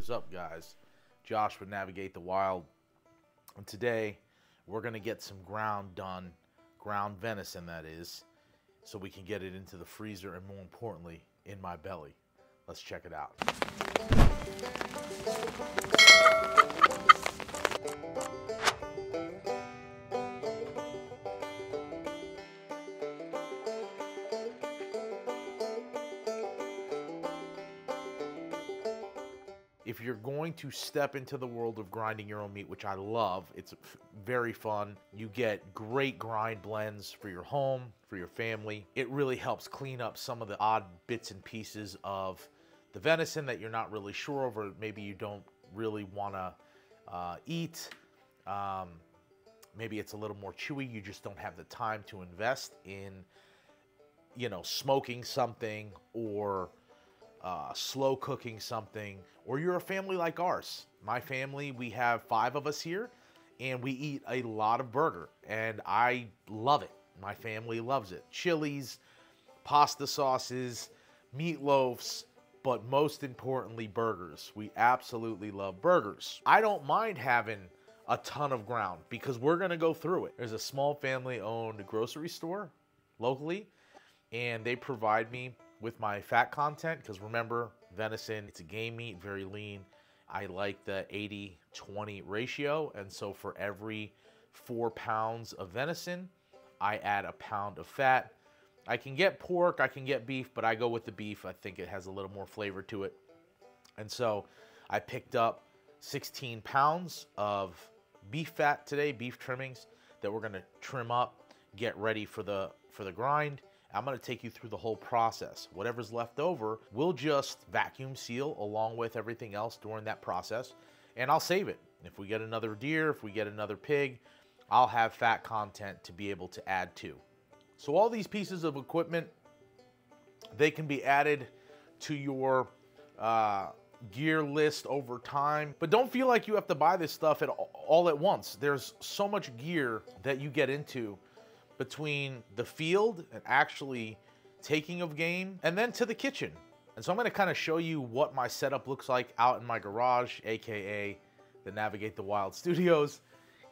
is up, guys? Josh would Navigate the Wild. And today, we're going to get some ground done, ground venison, that is, so we can get it into the freezer and, more importantly, in my belly. Let's check it out. If you're going to step into the world of grinding your own meat, which I love, it's very fun. You get great grind blends for your home, for your family. It really helps clean up some of the odd bits and pieces of the venison that you're not really sure of, or maybe you don't really want to uh, eat. Um, maybe it's a little more chewy. You just don't have the time to invest in, you know, smoking something or uh, slow cooking something, or you're a family like ours. My family, we have five of us here, and we eat a lot of burger, and I love it. My family loves it. Chilies, pasta sauces, meatloafs, but most importantly, burgers. We absolutely love burgers. I don't mind having a ton of ground because we're going to go through it. There's a small family owned grocery store locally, and they provide me with my fat content because remember, venison, it's a game meat, very lean. I like the 80 20 ratio. And so for every four pounds of venison, I add a pound of fat. I can get pork, I can get beef, but I go with the beef. I think it has a little more flavor to it. And so I picked up 16 pounds of beef fat today, beef trimmings that we're gonna trim up, get ready for the for the grind. I'm going to take you through the whole process. Whatever's left over, we'll just vacuum seal along with everything else during that process, and I'll save it. If we get another deer, if we get another pig, I'll have fat content to be able to add to. So all these pieces of equipment, they can be added to your uh, gear list over time. But don't feel like you have to buy this stuff at all at once. There's so much gear that you get into between the field and actually taking of game and then to the kitchen. And so I'm gonna kind of show you what my setup looks like out in my garage, AKA the Navigate the Wild Studios,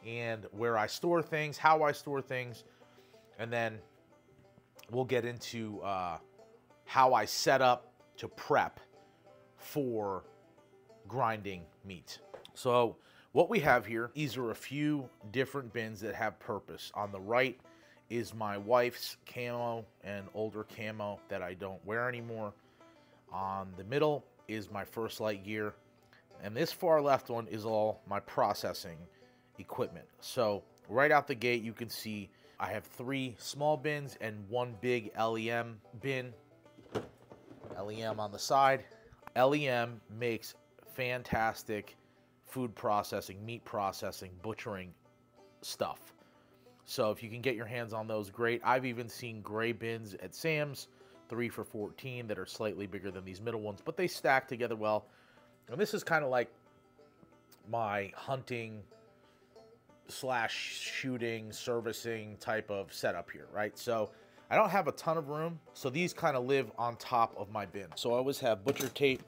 and where I store things, how I store things, and then we'll get into uh, how I set up to prep for grinding meat. So what we have here, these are a few different bins that have purpose. On the right, is my wife's camo and older camo that I don't wear anymore. On the middle is my First Lite gear. And this far left one is all my processing equipment. So right out the gate, you can see I have three small bins and one big LEM bin. LEM on the side. LEM makes fantastic food processing, meat processing, butchering stuff. So if you can get your hands on those, great. I've even seen gray bins at Sam's, three for 14, that are slightly bigger than these middle ones, but they stack together well. And this is kind of like my hunting slash shooting, servicing type of setup here, right? So I don't have a ton of room, so these kind of live on top of my bin. So I always have butcher tape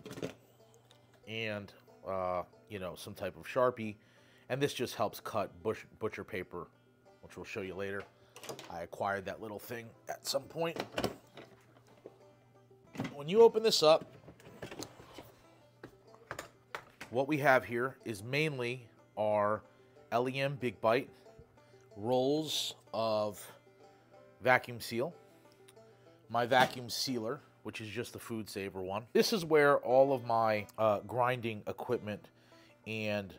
and, uh, you know, some type of Sharpie, and this just helps cut butcher paper which we'll show you later. I acquired that little thing at some point. When you open this up, what we have here is mainly our LEM Big Bite rolls of vacuum seal, my vacuum sealer, which is just the food saver one. This is where all of my uh, grinding equipment and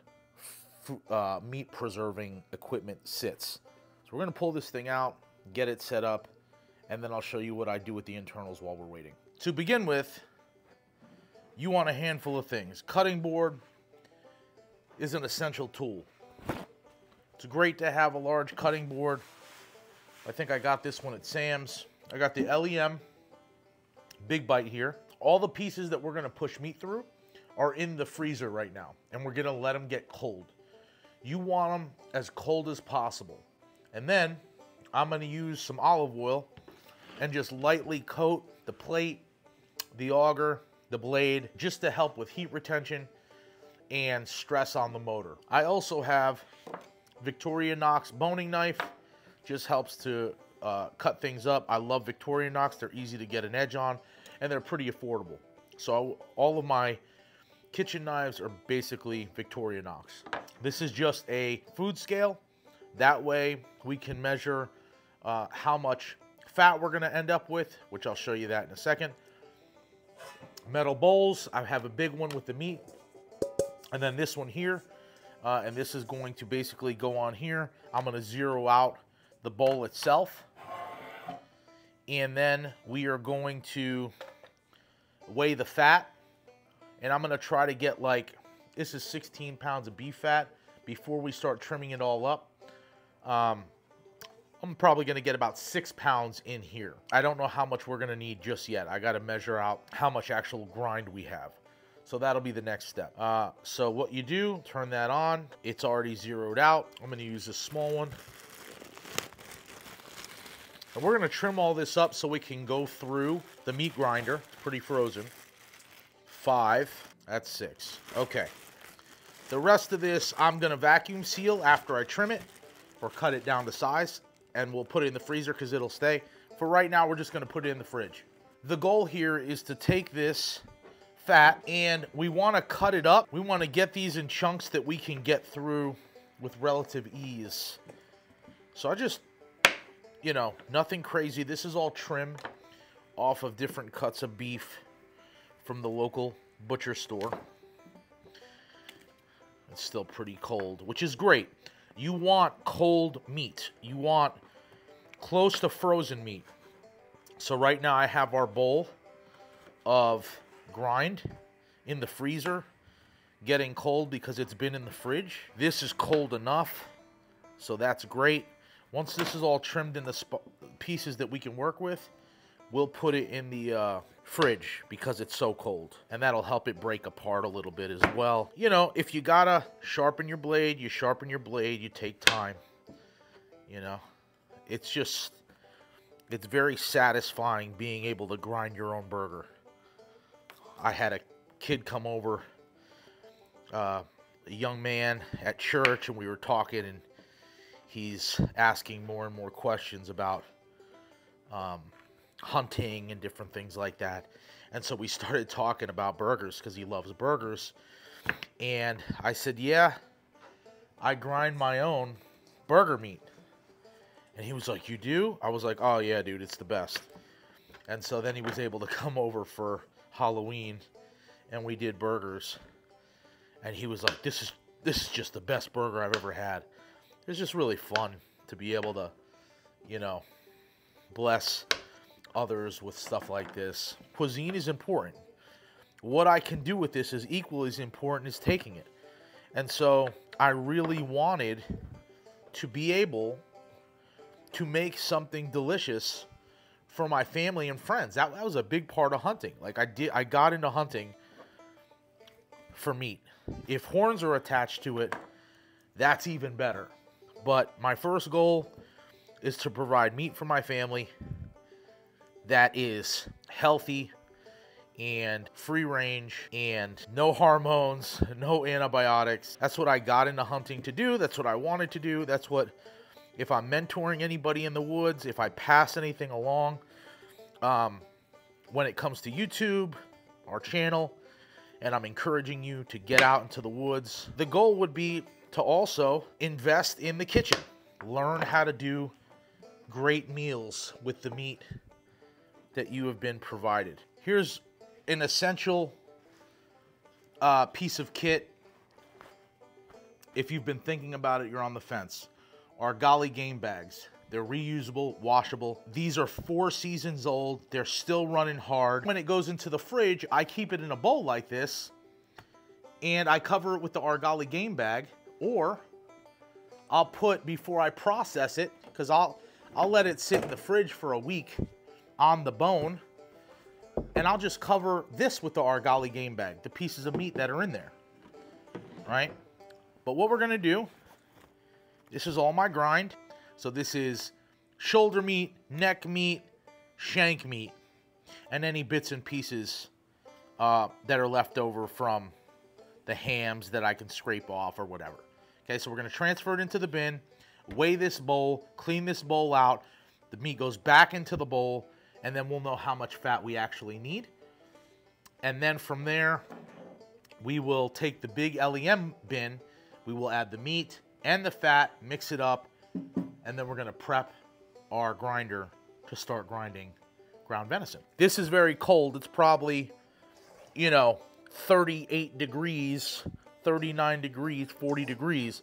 uh, meat preserving equipment sits. We're to pull this thing out, get it set up, and then I'll show you what I do with the internals while we're waiting. To begin with, you want a handful of things. Cutting board is an essential tool. It's great to have a large cutting board. I think I got this one at Sam's. I got the LEM Big Bite here. All the pieces that we're going to push meat through are in the freezer right now, and we're going to let them get cold. You want them as cold as possible. And then I'm to use some olive oil and just lightly coat the plate, the auger, the blade, just to help with heat retention. and stress on the motor. I also have Victorinox boning knife. Just helps to uh, cut things up. I love Victorinox. They're easy to get an edge on, and they're pretty affordable. So all of my kitchen knives are basically Victorinox. This is just a food scale. That way we can measure uh, how much fat we're gonna end up with, which I'll show you that in a second. Metal bowls, I have a big one with the meat. And then this one here, uh, and this is going to basically go on here. I'm gonna zero out the bowl itself. And then we are going to weigh the fat. And I'm gonna try to get like, this is 16 pounds of beef fat before we start trimming it all up. Um, I'm probably going to get about six pounds in here. I don't know how much we're going to need just yet. I got to measure out how much actual grind we have. So that'll be the next step. Uh, so what you do, turn that on. It's already zeroed out. I'm going to use a small one. And we're going to trim all this up so we can go through the meat grinder. It's Pretty frozen. Five. That's six. Okay. The rest of this, I'm going to vacuum seal after I trim it or cut it down to size and we'll put it in the freezer because it'll stay. For right now, we're just going to put it in the fridge. The goal here is to take this fat and we want to cut it up. We want to get these in chunks that we can get through with relative ease. So I just, you know, nothing crazy. This is all trim off of different cuts of beef from the local butcher store. It's still pretty cold, which is great. You want cold meat. You want close to frozen meat. So right now I have our bowl of grind in the freezer getting cold because it's been in the fridge. This is cold enough, so that's great. Once this is all trimmed in the pieces that we can work with, we'll put it in the uh, fridge because it's so cold. And that'll help it break apart a little bit as well. You know, if you gotta sharpen your blade, you sharpen your blade, you take time. You know, it's just, it's very satisfying being able to grind your own burger. I had a kid come over, uh, a young man at church, and we were talking, and he's asking more and more questions about um, hunting and different things like that. And so we started talking about burgers because he loves burgers. And I said, Yeah, I grind my own burger meat. And he was like, You do? I was like, Oh, yeah, dude, it's the best. And so then he was able to come over for Halloween and we did burgers. And he was like, This is this is just the best burger I've ever had. It's just really fun to be able to, you know, bless others with stuff like this. Cuisine is important. What I can do with this is equally as important as taking it. And so I really wanted to be able to make something delicious for my family and friends. That, that was a big part of hunting. Like I did I got into hunting for meat. If horns are attached to it, that's even better. But my first goal is to provide meat for my family that is healthy and free range and no hormones, no antibiotics. That's what I got into hunting to do. That's what I wanted to do. That's what, if I'm mentoring anybody in the woods, if I pass anything along, um, when it comes to YouTube, our channel, and I'm encouraging you to get out into the woods, the goal would be to also invest in the kitchen. Learn how to do great meals with the meat that you have been provided. Here's an essential uh, piece of kit. If you've been thinking about it, you're on the fence. Argali game bags. They're reusable, washable. These are four seasons old. They're still running hard. When it goes into the fridge, I keep it in a bowl like this and I cover it with the Argali game bag or I'll put before I process it because I'll I'll let it sit in the fridge for a week on the bone. And I'll just cover this with the Argali game bag, the pieces of meat that are in there. Right? But what we're to do, this is all my grind. So this is shoulder meat, neck meat, shank meat, and any bits and pieces uh, that are left over from the hams that I can scrape off or whatever. Okay, so we're gonna transfer it into the bin, weigh this bowl, clean this bowl out. The meat goes back into the bowl, and then we'll know how much fat we actually need. And then from there, we will take the big LEM bin, we will add the meat and the fat, mix it up, and then we're gonna prep our grinder to start grinding ground venison. This is very cold. It's probably, you know, 38 degrees, 39 degrees, 40 degrees,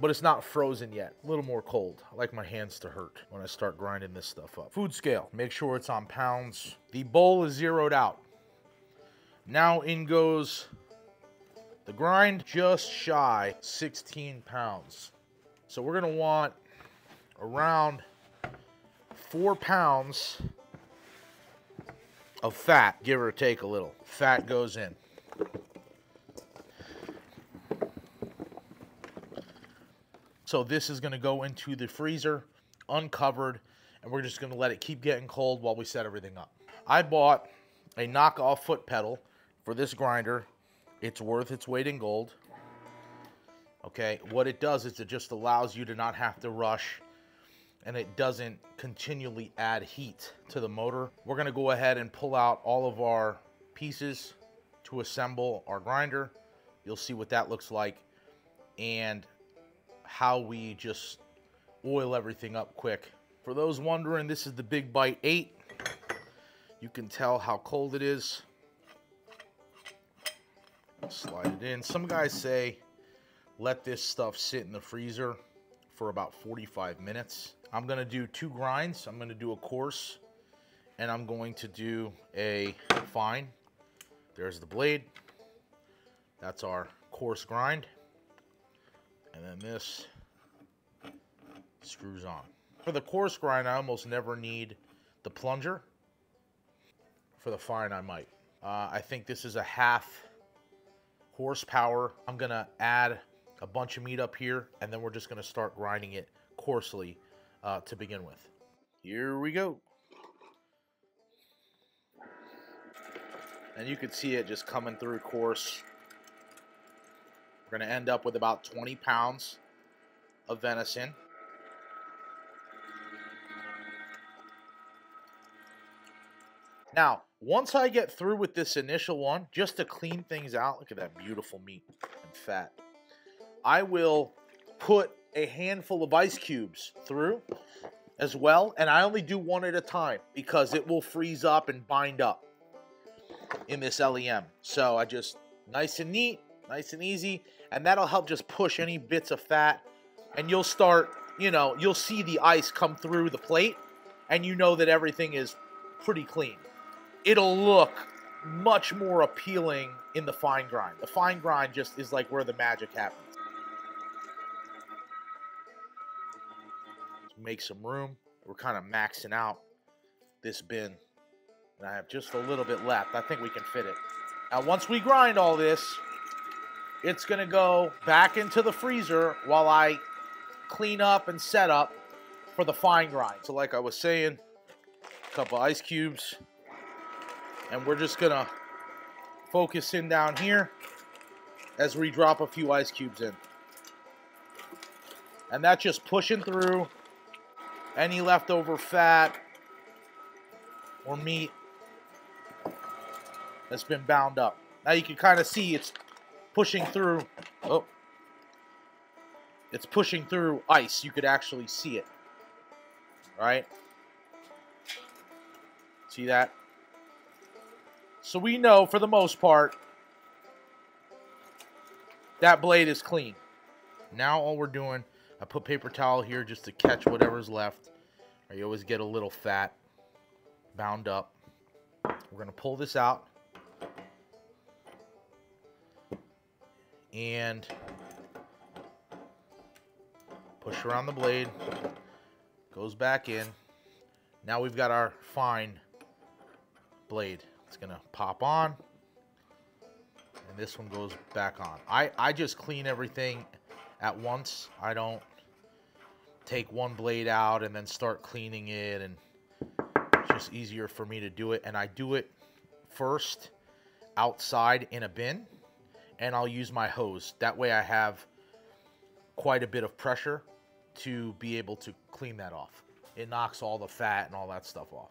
but it's not frozen yet. A little more cold. I like my hands to hurt when I start grinding this stuff up. Food scale, make sure it's on pounds. The bowl is zeroed out. Now in goes the grind, just shy 16 pounds. So we're gonna want around four pounds of fat, give or take a little. Fat goes in. So this is going to go into the freezer uncovered and we're just going to let it keep getting cold while we set everything up. I bought a knockoff foot pedal for this grinder. It's worth its weight in gold. Okay, what it does is it just allows you to not have to rush and it doesn't continually add heat to the motor. We're gonna go ahead and pull out all of our pieces to assemble our grinder. You'll see what that looks like and how we just oil everything up quick. For those wondering, this is the Big Bite 8. You can tell how cold it is. Slide it in. Some guys say let this stuff sit in the freezer for about 45 minutes. I'm to do two grinds. I'm to do a coarse and I'm going to do a fine. There's the blade. That's our coarse grind. And then this screws on. For the coarse grind, I almost never need the plunger. For the fine, I might. Uh, I think this is a half horsepower. I'm going to add a bunch of meat up here, and then we're just going to start grinding it coarsely uh, to begin with. Here we go. And you can see it just coming through coarse. We're going to end up with about 20 pounds of venison. Now, once I get through with this initial one, just to clean things out, look at that beautiful meat and fat. I will put a handful of ice cubes through as well. And I only do one at a time because it will freeze up and bind up in this LEM. So I just, nice and neat, nice and easy. And that'll help just push any bits of fat. And you'll start, you know, you'll see the ice come through the plate. And you know that everything is pretty clean. It'll look much more appealing in the fine grind. The fine grind just is like where the magic happens. make some room. We're kind of maxing out this bin. And I have just a little bit left. I think we can fit it. Now, once we grind all this, it's going to go back into the freezer while I clean up and set up for the fine grind. So like I was saying, a couple ice cubes. And we're just going to focus in down here as we drop a few ice cubes in. And that's just pushing through any leftover fat or meat that's been bound up. Now you can kind of see it's pushing through. Oh, it's pushing through ice. You could actually see it. Right? See that? So we know for the most part that blade is clean. Now all we're doing I put paper towel here just to catch whatever's left. You always get a little fat bound up. We're going to pull this out. And push around the blade. Goes back in. Now we've got our fine blade. It's to pop on. And this one goes back on. I, I just clean everything at once. I don't take one blade out and then start cleaning it and it's just easier for me to do it and I do it first outside in a bin and I'll use my hose. That way I have quite a bit of pressure to be able to clean that off. It knocks all the fat and all that stuff off.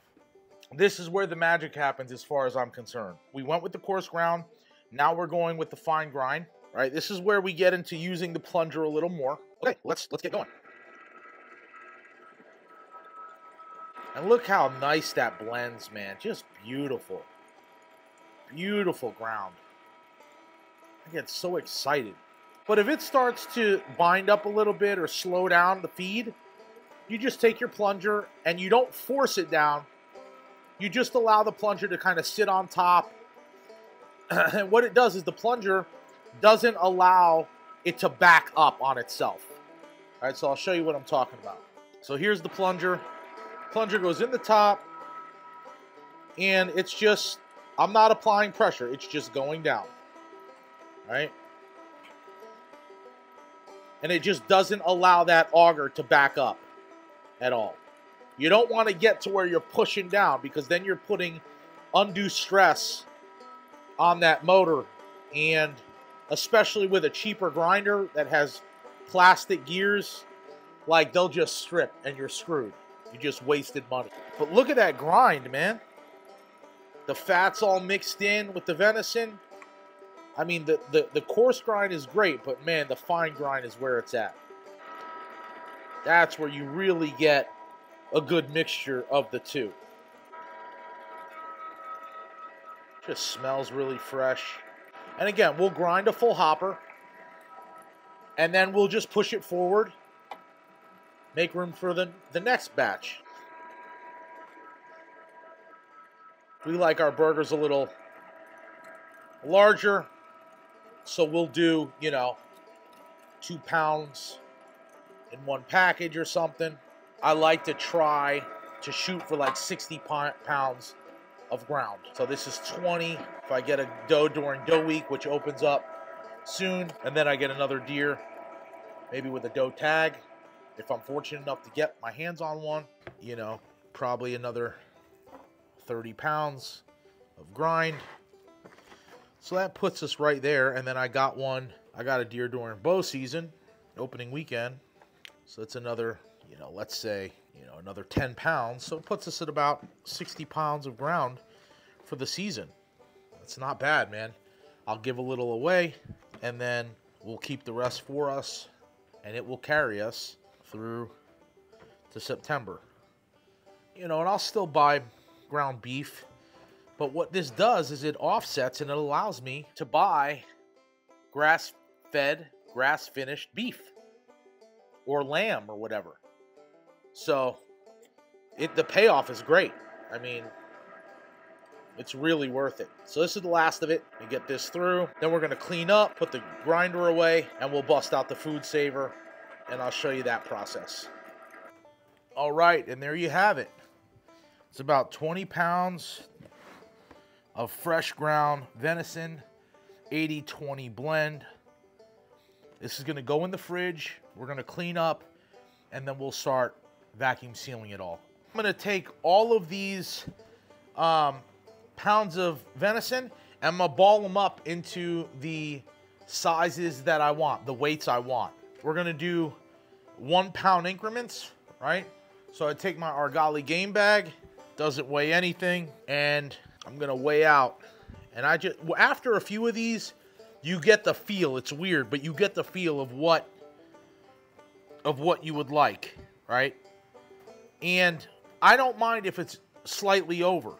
This is where the magic happens as far as I'm concerned. We went with the coarse ground. Now we're going with the fine grind, right? This is where we get into using the plunger a little more. Okay, let's let's get going. And look how nice that blends, man. Just beautiful. Beautiful ground. I get so excited. But if it starts to bind up a little bit or slow down the feed, you just take your plunger and you don't force it down. You just allow the plunger to kind of sit on top. and what it does is the plunger doesn't allow it to back up on itself. All right, so I'll show you what I'm talking about. So here's the plunger. Plunger goes in the top, and it's just, I'm not applying pressure. It's just going down. Right? And it just doesn't allow that auger to back up at all. You don't want to get to where you're pushing down because then you're putting undue stress on that motor. And especially with a cheaper grinder that has plastic gears, like they'll just strip and you're screwed. You just wasted money. But look at that grind, man. The fat's all mixed in with the venison. I mean, the, the, the coarse grind is great, but man, the fine grind is where it's at. That's where you really get a good mixture of the two. Just smells really fresh. And again, we'll grind a full hopper. And then we'll just push it forward make room for the, the next batch. We like our burgers a little larger, so we'll do, you know, two pounds in one package or something. I like to try to shoot for like 60 pounds of ground. So this is 20. If I get a doe during doe week, which opens up soon, and then I get another deer, maybe with a doe tag, if I'm fortunate enough to get my hands on one, you know, probably another 30 pounds of grind. So that puts us right there. And then I got one, I got a deer during bow season, opening weekend. So that's another, you know, let's say, you know, another 10 pounds. So it puts us at about 60 pounds of ground for the season. That's not bad, man. I'll give a little away and then we'll keep the rest for us and it will carry us through to September. You know, and I'll still buy ground beef, but what this does is it offsets and it allows me to buy grass fed, grass finished beef or lamb or whatever. So it the payoff is great. I mean, it's really worth it. So this is the last of it. We get this through. Then we're going to clean up, put the grinder away, and we'll bust out the food saver and I'll show you that process. All right, and there you have it. It's about 20 pounds of fresh ground venison, 80-20 blend. This is gonna go in the fridge. We're gonna clean up and then we'll start vacuum sealing it all. I'm gonna take all of these um, pounds of venison and I'm gonna ball them up into the sizes that I want, the weights I want. We're gonna do one pound increments, right? So I take my Argali game bag, doesn't weigh anything, and I'm gonna weigh out. And I just, after a few of these, you get the feel, it's weird, but you get the feel of what, of what you would like, right? And I don't mind if it's slightly over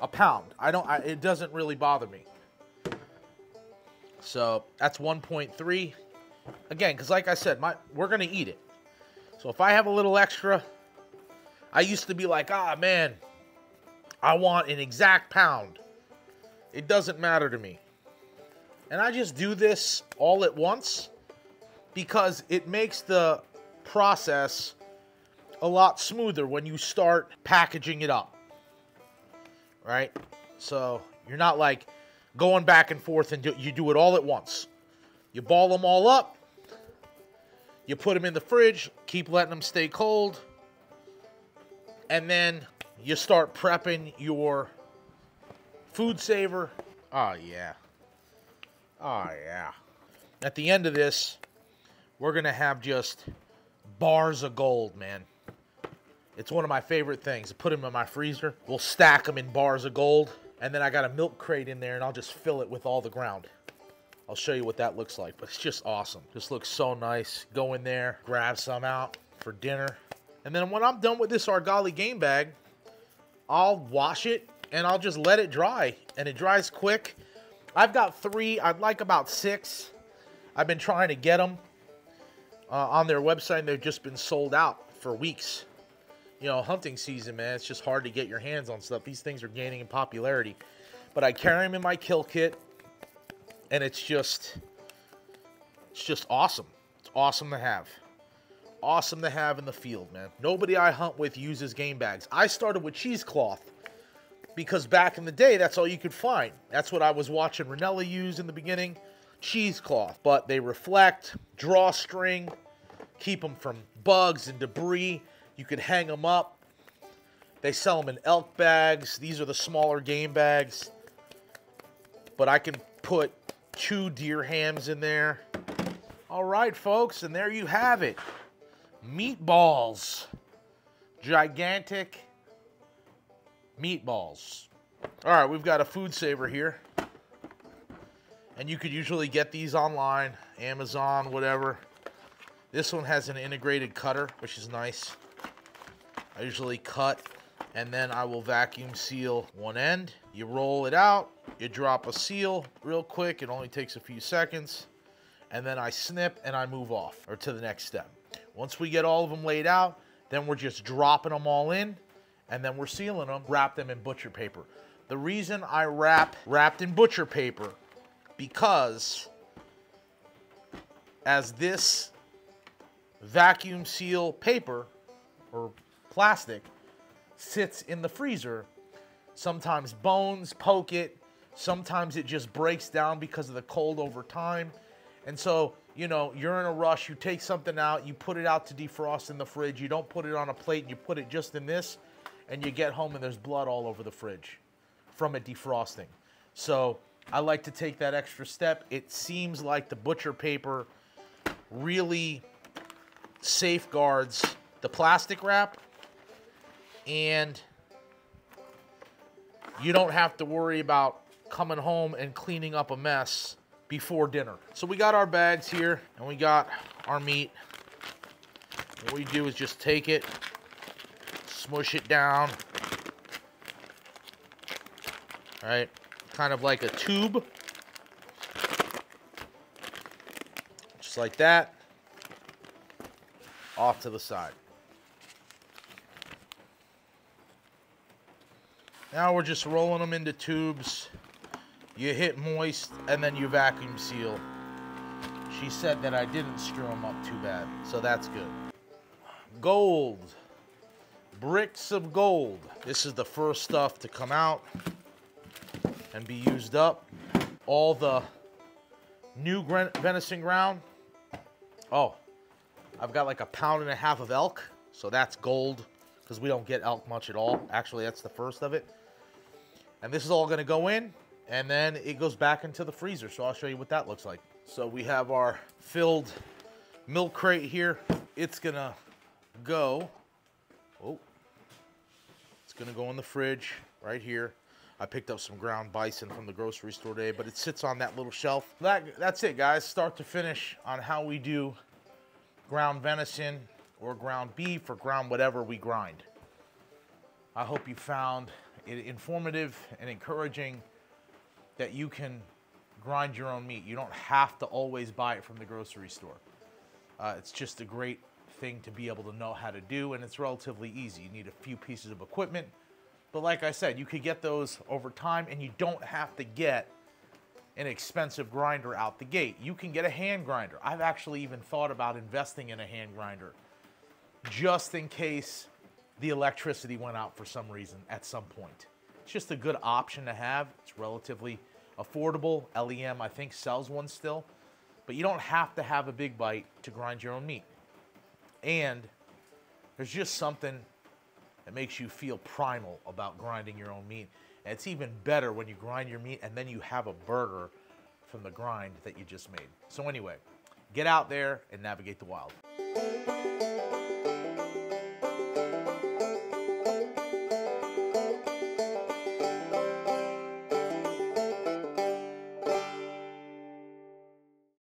a pound. I don't, I, it doesn't really bother me. So that's 1.3. Again, because like I said, my we're gonna eat it. So if I have a little extra, I used to be like, ah man, I want an exact pound. It doesn't matter to me. And I just do this all at once because it makes the process a lot smoother when you start packaging it up. Right? So you're not like going back and forth and do, you do it all at once. You ball them all up, you put them in the fridge, keep letting them stay cold, and then you start prepping your food saver. Oh, yeah. Oh, yeah. At the end of this, we're going to have just bars of gold, man. It's one of my favorite things. Put them in my freezer. We'll stack them in bars of gold. And then I got a milk crate in there and I'll just fill it with all the ground. I'll show you what that looks like, but it's just awesome. Just looks so nice. Go in there, grab some out for dinner. And then when I'm done with this Argali game bag, I'll wash it and I'll just let it dry. And it dries quick. I've got three. I'd like about six. I've been trying to get them uh, on their website and they've just been sold out for weeks you know, hunting season, man, it's just hard to get your hands on stuff. These things are gaining in popularity. But I carry them in my kill kit, and it's just, it's just awesome. It's awesome to have. Awesome to have in the field, man. Nobody I hunt with uses game bags. I started with cheesecloth because back in the day, that's all you could find. That's what I was watching Rinella use in the beginning, cheesecloth. But they reflect, drawstring, keep them from bugs and debris. You could hang them up. They sell them in elk bags. These are the smaller game bags. But I can put two deer hams in there. All right, folks, and there you have it. Meatballs. Gigantic meatballs. All right, we've got a food saver here. And you could usually get these online, Amazon, whatever. This one has an integrated cutter, which is nice. I usually cut and then I will vacuum seal one end. You roll it out, you drop a seal real quick, it only takes a few seconds, and then I snip and I move off or to the next step. Once we get all of them laid out, then we're just dropping them all in and then we're sealing them, wrap them in butcher paper. The reason I wrap wrapped in butcher paper because as this vacuum seal paper or plastic sits in the freezer, sometimes bones poke it, sometimes it just breaks down because of the cold over time. And so, you know, you're in a rush, you take something out, you put it out to defrost in the fridge, you don't put it on a plate, and you put it just in this, and you get home and there's blood all over the fridge from it defrosting. So I like to take that extra step. It seems like the butcher paper really safeguards the plastic wrap and you don't have to worry about coming home and cleaning up a mess before dinner. So we got our bags here and we got our meat. What we do is just take it, smush it down. All right, kind of like a tube. Just like that. Off to the side. Now we're just rolling them into tubes. You hit moist and then you vacuum seal. She said that I didn't screw them up too bad, so that's good. Gold. Bricks of gold. This is the first stuff to come out and be used up. All the new venison ground. Oh, I've got like a pound and a half of elk, so that's gold because we don't get elk much at all. Actually, that's the first of it. And this is all going to go in, and then it goes back into the freezer. So I'll show you what that looks like. So we have our filled milk crate here. It's to go, oh, it's to go in the fridge right here. I picked up some ground bison from the grocery store today, but it sits on that little shelf. That, that's it, guys. Start to finish on how we do ground venison or ground beef or ground whatever we grind. I hope you found it informative and encouraging that you can grind your own meat. You don't have to always buy it from the grocery store. Uh, it's just a great thing to be able to know how to do, and it's relatively easy. You need a few pieces of equipment, but like I said, you could get those over time, and you don't have to get an expensive grinder out the gate. You can get a hand grinder. I've actually even thought about investing in a hand grinder just in case the electricity went out for some reason at some point. It's just a good option to have. It's relatively affordable. LEM, I think, sells one still. But you don't have to have a big bite to grind your own meat. And there's just something that makes you feel primal about grinding your own meat. And it's even better when you grind your meat and then you have a burger from the grind that you just made. So, anyway, get out there and navigate the wild.